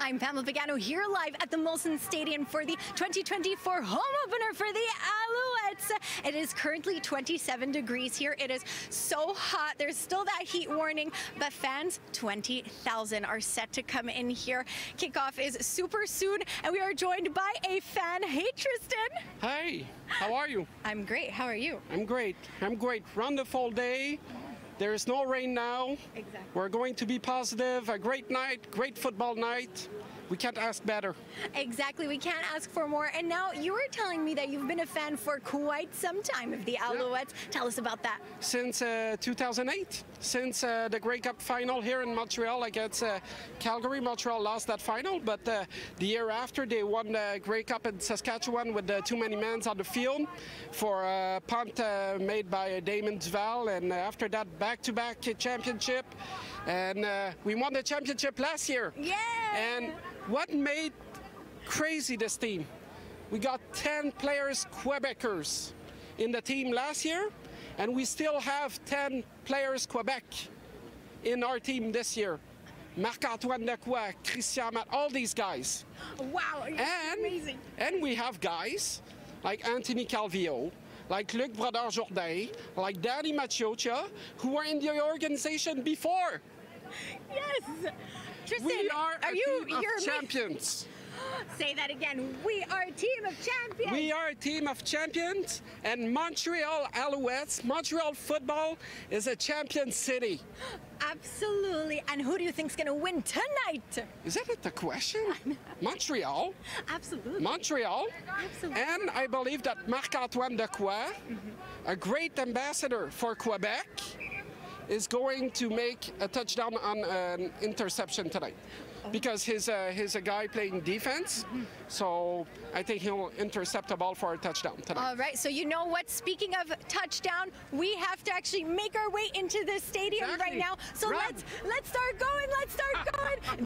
I'm Pamela Pagano here live at the Molson Stadium for the 2024 home opener for the Alouettes. It is currently 27 degrees here. It is so hot. There's still that heat warning, but fans, 20,000 are set to come in here. Kickoff is super soon, and we are joined by a fan. Hey, Tristan. Hi, how are you? I'm great. How are you? I'm great. I'm great. Wonderful day. There is no rain now. Exactly. We're going to be positive. A great night, great football night. We can't ask better. Exactly. We can't ask for more. And now you were telling me that you've been a fan for quite some time of the Alouettes. Tell us about that. Since uh, 2008, since uh, the Grey Cup final here in Montreal against uh, Calgary, Montreal lost that final, but uh, the year after they won the Grey Cup in Saskatchewan with uh, too many men on the field for a punt uh, made by Damon Duval, and after that back-to-back championship, and uh, we won the championship last year. Yeah. And what made crazy this team? We got 10 players Quebecers in the team last year, and we still have 10 players Quebec in our team this year. Marc-Antoine Lacroix, Christian Mat, all these guys. Wow. And, amazing. and we have guys like Anthony Calvillo, like Luc Brodeur Jourdain, like Danny Maciocia, who were in the organization before. Yes. Tristan, We are, a you? team of you're champions. Say that again. We are a team of champions. We are a team of champions, and Montreal Alouettes, Montreal football is a champion city. Absolutely. And who do you think's going to win tonight? Is that the question? Montreal, Absolutely. Montreal, Absolutely. and I believe that Marc-Antoine Dequoy, mm-hmm. a great ambassador for Quebec, is going to make a touchdown on an interception tonight. Because he's a, he's a guy playing defense, so I think he'll intercept a ball for a touchdown tonight. All right, so you know what? Speaking of touchdown, we have to actually make our way into the stadium right now. So Run. let's let's start going. Let's start going.